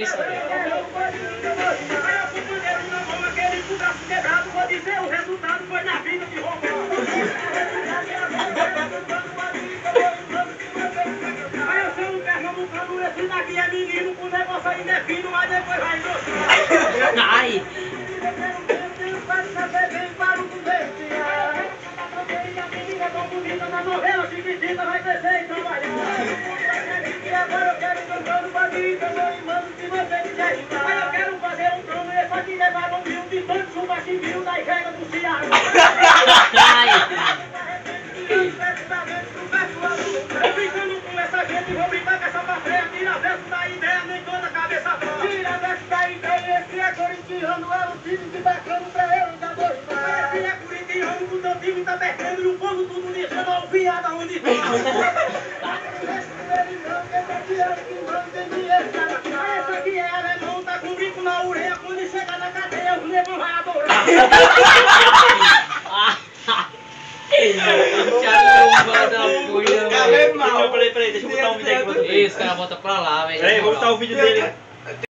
Isso aí. Aí vou dizer o resultado foi na vida de Romão. Aí eu sou um pernambucano, esse daqui é menino, com negócio fino, mas depois vai. Ai! Na novela Chiquitita vai crescer cantando pra mim, que eu sou irmão que você quiser rimar. Aí eu quero fazer um trono, esse aqui levar um rio de tanto chuva que viu da igreja do Ceará. Eu brincando com essa gente, vou brincar com essa parceira, tira verso da ideia, nem toda cabeça fora. Tira verso da ideia, esse é corintiano, é o time que bacana pra ele da dois. Esse é corintiano, o teu time tá perdendo e o povo tudo lixando, ó, o viado aonde tá. Peraí, peraí, deixa eu botar um vídeo aqui pra tu ver. Isso, cara, volta pra lá, velho. Peraí, vou botar o vídeo dele.